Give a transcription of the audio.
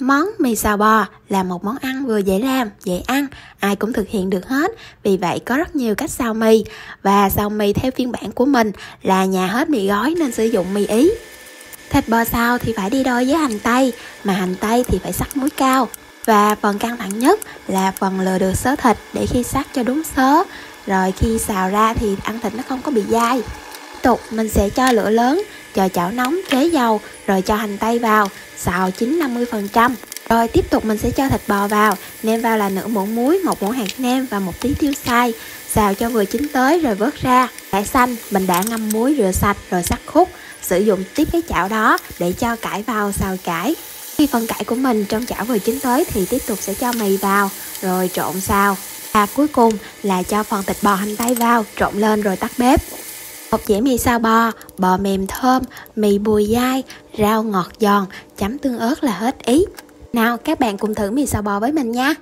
Món mì xào bò là một món ăn vừa dễ làm, dễ ăn, ai cũng thực hiện được hết. Vì vậy có rất nhiều cách xào mì và xào mì theo phiên bản của mình là nhà hết mì gói nên sử dụng mì Ý. Thịt bò xào thì phải đi đôi với hành tây, mà hành tây thì phải sắc muối cao. Và phần căng thẳng nhất là phần lừa được sớ thịt để khi sắc cho đúng sớ. Rồi khi xào ra thì ăn thịt nó không có bị dai. Tiếp tục mình sẽ cho lửa lớn, chờ chảo nóng chế dầu rồi cho hành tây vào, xào chín 50%. Rồi tiếp tục mình sẽ cho thịt bò vào, nêm vào là nửa muỗng muối, một muỗng hạt nêm và một tí tiêu xay. Xào cho vừa chín tới rồi vớt ra. Cải xanh mình đã ngâm muối rửa sạch rồi sắc khúc. Sử dụng tiếp cái chảo đó để cho cải vào xào cải. Khi phần cải của mình trong chảo vừa chín tới thì tiếp tục sẽ cho mì vào rồi trộn xào. Và cuối cùng là cho phần thịt bò hành tây vào, trộn lên rồi tắt bếp. Một dẻ mì sao bò, bò mềm thơm, mì bùi dai, rau ngọt giòn, chấm tương ớt là hết ý. Nào các bạn cùng thử mì sao bò với mình nha.